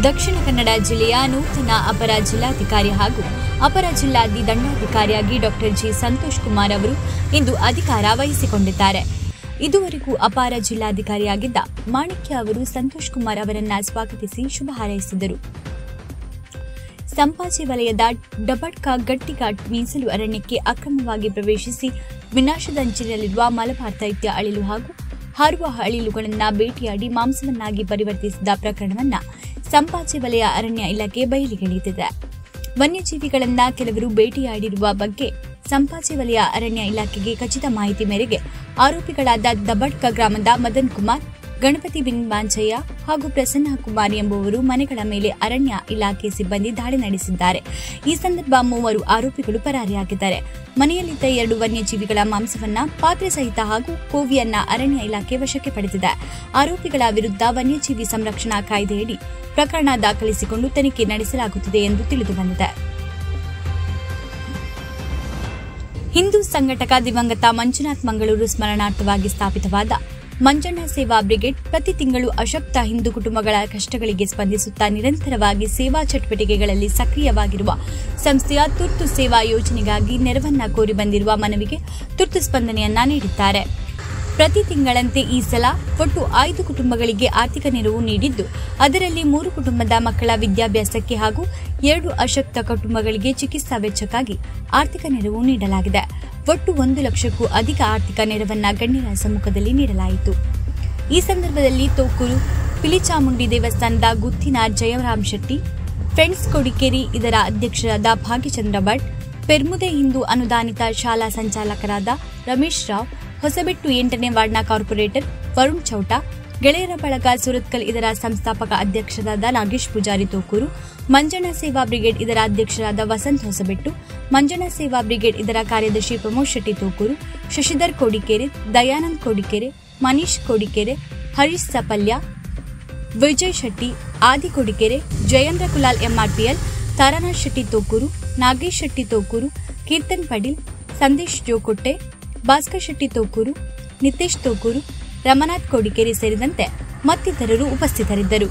ದಕ್ಷಿಣ ಕನ್ನಡ ಜಿಲ್ಲೆಯ ನೂತನ ಅಪರ ಜಿಲ್ಲಾಧಿಕಾರಿ ಹಾಗೂ ಅಪರ ಜಿಲ್ಲಾದಿ ದಂಡಾಧಿಕಾರಿಯಾಗಿ ಡಾಕ್ಟರ್ ಜಿ ಸಂತೋಷ್ ಕುಮಾರ್ ಅವರು ಇಂದು ಅಧಿಕಾರ ವಹಿಸಿಕೊಂಡಿದ್ದಾರೆ. ಇದುವರೆಗೂ ಅಪಾರ ಜಿಲ್ಲಾಧಿಕಾರಿಯಾಗಿದ್ದ ಮಾಣಿಕ್ಯ ಅವರು ಸಂತೋಷ್ ಕುಮಾರ್ ಅವರನ್ನ ಸ್ವಾಗತಿಸಿ ಶುಭ ಹಾರೈಸಿದರು. ಸಂಪಾಜಿ ವಲಯದ ಡಬಡ್ಕ ಗಟ್ಟಿಘಾಟ್ ಮೀಸಲು ಅರಣ್ಯಕ್ಕೆ ಅಕ್ರಮವಾಗಿ ಪ್ರವೇಶಿಸಿ ವಿನಾಶದಂಚಿನಲ್ಲಿರುವ ಮಲಬಾರ್ ಅಳಿಲು ಹಾಗೂ ಹಾರುವ ಅಳಿಲುಗಳನ್ನು ಭೇಟಿಯಾಡಿ ಮಾಂಸವನ್ನಾಗಿ ಪರಿವರ್ತಿಸಿದ ಪ್ರಕರಣವನ್ನ ಸಂಪಾಜಿ ವಲಯ ಅರಣ್ಯ ಇಲಾಖೆ ಬಯಲಿಗೆಳೆದಿದೆ ವನ್ಯಜೀವಿಗಳನ್ನ ಕೆಲವರು ಭೇಟಿಯಾಡಿರುವ ಬಗ್ಗೆ ಸಂಪಾಜಿ ವಲಯ ಅರಣ್ಯ ಇಲಾಖೆಗೆ ಖಚಿತ ಮಾಹಿತಿ ಮೇರೆಗೆ ಆರೋಪಿಗಳಾದ ದಬಡ್ಕ ಗ್ರಾಮದ ಮದನ್ ಕುಮಾರ್ ಗಣಪತಿ ಬಿನ್ ಬಾಂಚಯ್ಯ ಹಾಗೂ ಪ್ರಸನ್ನ ಕುಮಾರ್ ಎಂಬುವರು ಮನೆಗಳ ಮೇಲೆ ಅರಣ್ಯ ಇಲಾಖೆ ಸಿಬ್ಬಂದಿ ದಾಳಿ ನಡೆಸಿದ್ದಾರೆ. ಈ ಸಂದರ್ಭ ಮೂವರು ಆರೋಪಿಗಳು ಪರಾರಿಯಾಗಿದ್ದಾರೆ. ಮನೆಯಲ್ಲಿದ್ದ ಎರಡು ವನ್ಯಜೀವಿಗಳ ಮಾಂಸವನ್ನ ಪಾತ್ರೆ ಸಹಿತ ಹಾಗೂ ಕೋವಿಯನ್ನ ಅರಣ್ಯ ಇಲಾಖೆ ವಶಕ್ಕೆ ಪಡೆದಿದೆ. ಆರೋಪಿಗಳ ವಿರುದ್ಧ ವನ್ಯಜೀವಿ ಸಂರಕ್ಷಣಾ ಕಾಯ್ದೆಯಡಿ ಪ್ರಕರಣ ದಾಖಲಿಸಿಕೊಂಡು ತನಿಖೆ ನಡೆಸಲಾಗುತ್ತಿದೆ ಎಂದು ತಿಳಿದುಬಂದಿದೆ ಹಿಂದೂ ಸಂಘಟಕ ದಿವಂಗತ ಮಂಜುನಾಥ್ ಮಂಗಳೂರು ಸ್ಮರಣಾರ್ಥವಾಗಿ ಸ್ಥಾಪಿತವಾದ ಮಂಜಣ್ಣ ಸೇವಾ ಬ್ರಿಗೇಡ್ ಪ್ರತಿ ತಿಂಗಳು ಅಶಕ್ತ ಹಿಂದೂ ಕುಟುಂಬಗಳ ಕಷ್ಟಗಳಿಗೆ ಸ್ಪಂದಿಸುತ್ತಾ ನಿರಂತರವಾಗಿ ಸೇವಾ ಚಟುವಟಿಕೆಗಳಲ್ಲಿ ಸಕ್ರಿಯವಾಗಿರುವ ಸಂಸ್ಥೆಯ ತುರ್ತು ಸೇವಾ ಯೋಜನೆಗಾಗಿ ನೆರವನ್ನ ಕೋರಿ ಬಂದಿರುವ ಮನವಿಗೆ ತುರ್ತು ಸ್ಪಂದನೆಯನ್ನ ನೀಡಿದ್ದಾರೆ. ಪ್ರತಿ ತಿಂಗಳಂತೆ ಈ ಸಲ ಒಟ್ಟು ಐದು ಕುಟುಂಬಗಳಿಗೆ ಆರ್ಥಿಕ ನೆರವು ನೀಡಿದ್ದು, ಅದರಲ್ಲಿ ಮೂರು ಕುಟುಂಬದ ಮಕ್ಕಳ ವಿದ್ಯಾಭ್ಯಾಸಕ್ಕೆ ಹಾಗೂ ಎರಡು ಅಶಕ್ತ ಕುಟುಂಬಗಳಿಗೆ ಚಿಕಿತ್ಸಾ ವೆಚ್ಚಕ್ಕಾಗಿ ಆರ್ಥಿಕ ನೆರವು ನೀಡಲಾಗಿದೆ. ಒಟ್ಟು ಒಂದು ಲಕ್ಷಕ್ಕೂ ಅಧಿಕ ಆರ್ಥಿಕ ನೆರವನ್ನ ಗಣ್ಯರ ಸಮ್ಮುಖದಲ್ಲಿ ನೀಡಲಾಯಿತು. ಈ ಸಂದರ್ಭದಲ್ಲಿ ತೋಕೂರು, ಪಿಲಿಚಾಮುಂಡಿ ದೇವಸ್ಥಾನದ ಗುತ್ತಿನ ಜಯರಾಮ್ ಶೆಟ್ಟಿ, ಫ್ರೆಂಡ್ಸ್ ಕೊಡಿಕೇರಿ ಇದರ ಅಧ್ಯಕ್ಷರಾದ ಭಾಗ್ಯಚಂದ್ರ ಭಟ್, ಪೆರ್ಮುದೆ ಹಿಂದೂ ಅನುದಾನಿತ ಶಾಲಾ ಸಂಚಾಲಕರಾದ ರಮೇಶ್ ರಾವ್, ಹೊಸಬೆಟ್ಟು ಎಂಟನೇ ವಾರ್ಡ್ನ ಕಾರ್ಪೊರೇಟರ್ ವರುಣ್ ಚೌಟ ಗೆಳೆಯರ ಬಳಗ ಸುರತ್ಕಲ್ ಇದರ ಸಂಸ್ಥಾಪಕ ಅಧ್ಯಕ್ಷರಾದ ನಾಗೇಶ್ ಪೂಜಾರಿ ತೋಕೂರು, ಮಂಜಣ್ಣ ಸೇವಾ ಬ್ರಿಗೇಡ್ ಇದರ ಅಧ್ಯಕ್ಷರಾದ ವಸಂತ್ ಹೊಸಬೆಟ್ಟು, ಮಂಜಣ್ಣ ಸೇವಾ ಬ್ರಿಗೇಡ್ ಇದರ ಕಾರ್ಯದರ್ಶಿ ಪ್ರಮೋದ್ ಶೆಟ್ಟಿ ತೋಕೂರು, ಶಶಿಧರ್ ಕೋಡಿಕೆರೆ, ದಯಾನಂದ್ ಕೋಡಿಕೆರೆ, ಮನೀಶ್ ಕೋಡಿಕೆರೆ, ಹರೀಶ್ ಸಪಲ್ಯ, ವಿಜಯ್ ಶೆಟ್ಟಿ, ಆದಿ ಕೋಡಿಕೆರೆ, ಜಯೇಂದ್ರ ಕುಲಾಲ್ ಎಂಆರ್ಪಿಎಲ್, ತಾರಾನಾಥ್ ಶೆಟ್ಟಿ ತೋಕೂರು, ನಾಗೇಶ್ ಶೆಟ್ಟಿ ತೋಕೂರು, ಕೀರ್ತನ್ ಪಡೀಲ್ ಸಂದೇಶ್ ಜೋಕೊಟ್ಟೆ, ಭಾಸ್ಕರ್ ಶೆಟ್ಟಿ ತೋಕೂರು, ನಿತೇಶ್ ತೋಕೂರು ರಮನಾಥ್ ಕೋಡಿಕೇರಿ ಸೇರಿದಂತೆ ಮತ್ತಿತರರು ಉಪಸ್ಥಿತರಿದ್ದರು.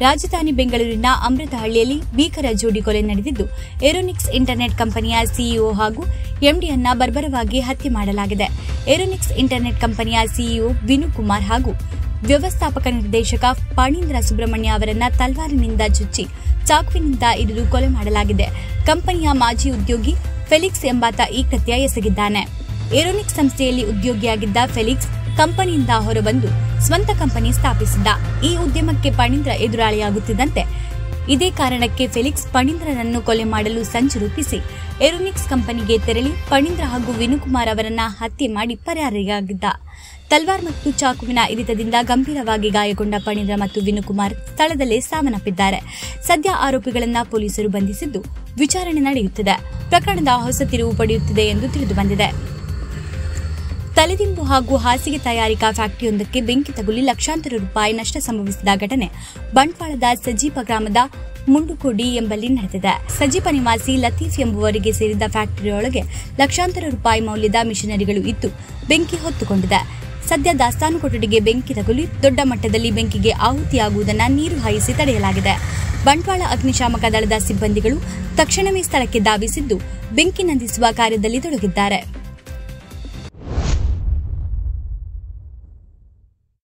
ರಾಜಧಾನಿ ಬೆಂಗಳೂರಿನ ಅಮೃತಹಳ್ಳಿಯಲ್ಲಿ ಭೀಕರ ಜೋಡಿ ಕೊಲೆ ನಡೆದಿದ್ದು, ಏರೋನಿಕ್ಸ್ ಇಂಟರ್ನೆಟ್ ಕಂಪನಿಯ ಸಿಇಒ ಹಾಗೂ ಎಂಡಿಯನ್ನ ಬರ್ಬರವಾಗಿ ಹತ್ಯೆ ಮಾಡಲಾಗಿದೆ. ಏರೋನಿಕ್ಸ್ ಇಂಟರ್ನೆಟ್ ಕಂಪನಿಯ ಸಿಇಒ ವಿನು ಕುಮಾರ್ ಹಾಗೂ ವ್ಯವಸ್ಥಾಪಕ ನಿರ್ದೇಶಕ ಪಾಣೀಂದ್ರ ಸುಬ್ರಹ್ಮಣ್ಯ ಅವರನ್ನ ತಲ್ವಾರಿನಿಂದ ಚುಚ್ಚಿ ಚಾಕುವಿನಿಂದ ಇರಿದು ಕೊಲೆ ಮಾಡಲಾಗಿದೆ. ಕಂಪನಿಯ ಮಾಜಿ ಉದ್ಯೋಗಿ ಫೆಲಿಕ್ಸ್ ಎಂಬಾತ ಈ ಕೃತ್ಯ ಎಸಗಿದ್ದಾನೆ. ಏರೋನಿಕ್ಸ್ ಸಂಸ್ಥೆಯಲ್ಲಿ ಉದ್ಯೋಗಿಯಾಗಿದ್ದ ಫೆಲಿಕ್ಸ್ ಕಂಪನಿಯಿಂದ ಹೊರಬಂದು ಸ್ವಂತ ಕಂಪನಿ ಸ್ಥಾಪಿಸಿದ್ದ. ಈ ಉದ್ಯಮಕ್ಕೆ ಪಣೀಂದ್ರ ಎದುರಾಳಿಯಾಗುತ್ತಿದ್ದಂತೆ ಇದೇ ಕಾರಣಕ್ಕೆ ಫೆಲಿಕ್ಸ್ ಪಣೀಂದ್ರನನ್ನು ಕೊಲೆ ಮಾಡಲು ಸಂಚು ರೂಪಿಸಿ ಏರೋನಿಕ್ಸ್ ಕಂಪನಿಗೆ ತೆರಳಿ ಪಣೀಂದ್ರ ಹಾಗೂ ವಿನುಕುಮಾರ್ ಅವರನ್ನ ಹತ್ಯೆ ಮಾಡಿ ಪರಾರಿಯಾಗಿದ್ದ. ತಲ್ವಾರ್ ಮತ್ತು ಚಾಕುವಿನ ಇರಿತದಿಂದ ಗಂಭೀರವಾಗಿ ಗಾಯಗೊಂಡ ಪಣೀಂದ್ರ ಮತ್ತು ವಿನುಕುಮಾರ್ ಸ್ಥಳದಲ್ಲೇ ಸಾವನ್ನಪ್ಪಿದ್ದಾರೆ. ಸದ್ಯ ಆರೋಪಿಗಳನ್ನ ಪೊಲೀಸರು ಬಂಧಿಸಿದ್ದು ವಿಚಾರಣೆ ನಡೆಯುತ್ತಿದೆ. ಪ್ರಕರಣದ ಹೊಸ ತಿರುವು ಪಡೆಯುತ್ತಿದೆ ಎಂದು ತಿಳಿದುಬಂದಿದೆ ತಲೆದಿಂಬು ಹಾಗೂ ಹಾಸಿಗೆ ತಯಾರಿಕಾ ಫ್ಯಾಕ್ಟರಿಯೊಂದಕ್ಕೆ ಬೆಂಕಿ ತಗುಲಿ ಲಕ್ಷಾಂತರ ರೂಪಾಯಿ ನಷ್ಟ ಸಂಭವಿಸಿದ ಘಟನೆ. ಬಂಟ್ವಾಳದ ಸಜೀಪ ಗ್ರಾಮದ ಮುಂಡುಕೋಡಿ ಎಂಬಲ್ಲಿ ನಡೆದಿದೆ. ಸಜೀಪ ನಿವಾಸಿ ಲತೀಫ್ ಎಂಬುವರಿಗೆ ಸೇರಿದ ಫ್ಯಾಕ್ಟರಿಯೊಳಗೆ ಲಕ್ಷಾಂತರ ರೂಪಾಯಿ ಮೌಲ್ಯದ ಮಿಷನರಿಗಳು ಇದ್ದು, ಬೆಂಕಿ ಹೊತ್ತುಕೊಂಡಿದೆ. ಸದ್ಯ ದಾಸ್ತಾನು ಕೊಠಡಿಗೆ ಬೆಂಕಿ ತಗುಲಿ ದೊಡ್ಡ ಮಟ್ಟದಲ್ಲಿ ಬೆಂಕಿಗೆ ಆಹುತಿಯಾಗುವುದನ್ನು ನೀರು ಹಾಯಿಸಿ ತಡೆಯಲಾಗಿದೆ. ಬಂಟ್ವಾಳ ಅಗ್ನಿಶಾಮಕ ದಳದ ಸಿಬ್ಬಂದಿಗಳು ತಕ್ಷಣವೇ ಸ್ಥಳಕ್ಕೆ ಧಾವಿಸಿದ್ದು, ಬೆಂಕಿ ನಂದಿಸುವ ಕಾರ್ಯದಲ್ಲಿ ತೊಡಗಿದ್ದಾರೆ.